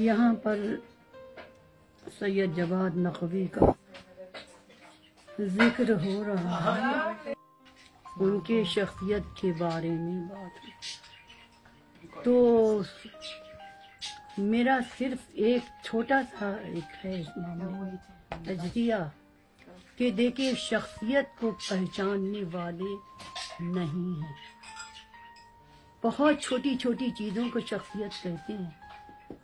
یہاں پر سید جواد نقوی کا ذکر ہو رہا ہے۔ ان کے شخصیت کے بارے میں بات۔ ہے تو میرا صرف ایک چھوٹا سا ایک ہے اس معاملے تجزیہ کہ دیکھیں شخصیت کو پہچاننے والے نہیں ہیں۔ بہت چھوٹی چھوٹی چیزوں کو شخصیت کہتے ہیں۔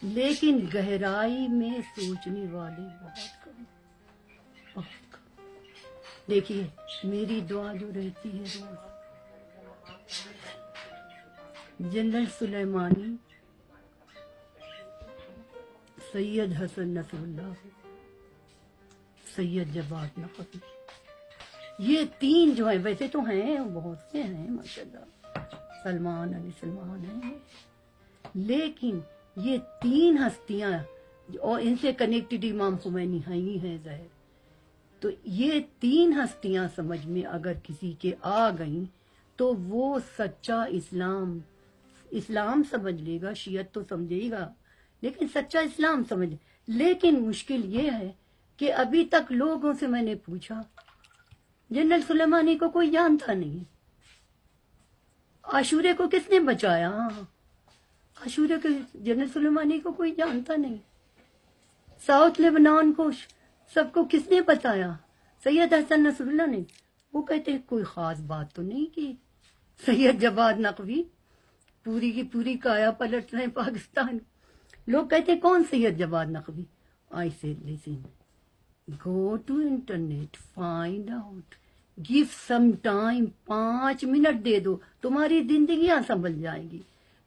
لیکن گہرائی میں سوچنے والے بہت کم بہت کم۔ دیکھیے، میری دعا جو رہتی ہے روز جنرل سلیمانی، سید حسن نصر اللہ، سید جواد نقوی۔ یہ تین جو ہیں، ویسے تو ہیں، بہت سے ہیں، ماشاءاللہ۔ سلمان علی سلمان ہیں۔ لیکن یہ تین ہستیاں اور ان سے کنیکٹڈ امام خمینی ہی ہیں ظاہر۔ تو یہ تین ہستیاں سمجھ میں اگر کسی کے آ گئیں تو وہ سچا اسلام اسلام سمجھ لے گا، شیعت تو سمجھے گا، لیکن سچا اسلام سمجھ۔ لیکن مشکل یہ ہے کہ ابھی تک لوگوں سے میں نے پوچھا، جنرل سلیمانی کو کوئی جانتا نہیں۔ عاشورے کو کس نے بچایا؟ عاشورے کو جنرل سلیمانی کو کوئی جانتا نہیں۔ ساؤتھ لیبنان کو سب کو کس نے بتایا؟ سید حسن نصر اللہ نے۔ وہ کہتے ہیں، کوئی خاص بات تو نہیں کی سید جواد نقوی پوری کی پوری کایا پلٹ رہے پاکستان۔ لوگ کہتے ہیں، کون سید Jawad Naqvi? I say listen go to internet, find out. Give some time, پانچ منٹ دے دو، تمہاری زندگیاں سنبھل جائیں گی۔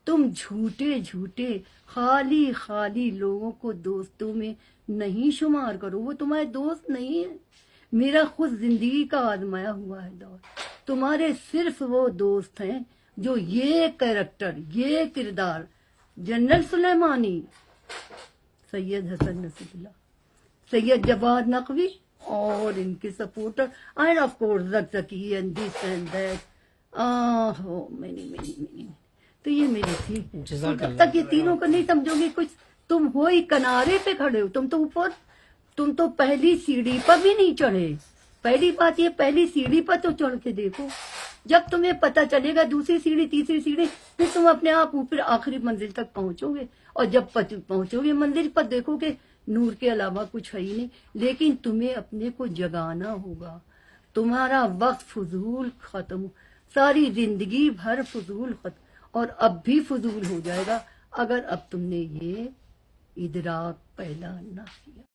تم جھوٹے جھوٹے خالی خالی لوگوں کو دوستوں میں نہیں شمار کرو، وہ تمہارے دوست نہیں ہے میرا خود زندگی کا آزمایا ہوا ہے دور۔ تمہارے صرف وہ دوست ہیں جو یہ کیریکٹر، یہ کردار جنرل سلیمانی، سید حسن نصر اللہ، سید جواد نقوی اور ان کے supporter and of course Zakzaky and this and that Ahu many many many تو یہ میری تھی۔ جب تک یہ تینوں کو نہیں سمجھو گے کچھ تم ہو ہی کنارے پہ کھڑے ہو۔ تم تو اوپر تم تو پہلی سیڑھی پر بھی نہیں چڑھے۔ پہلی بات یہ پہلی سیڑھی پر تو چڑھ کے دیکھو۔ جب تمہیں پتا چلے گا دوسری سیڑھی تیسری سیڑھی پھر تم اپنے آپ اوپر آخری منزل تک پہنچو گے۔ اور جب پہنچو گے منزل پر دیکھو گے نور کے علاوہ کچھ ہے ہی نہیں۔ لیکن تمہیں اپنے کو جگانا ہوگا۔ تمہارا وقت فضول ختم ساری زندگی بھر فضول ختم۔ اور اب بھی فضول ہو جائے گا اگر اب تم نے یہ ادراک پیدا نہ کیا۔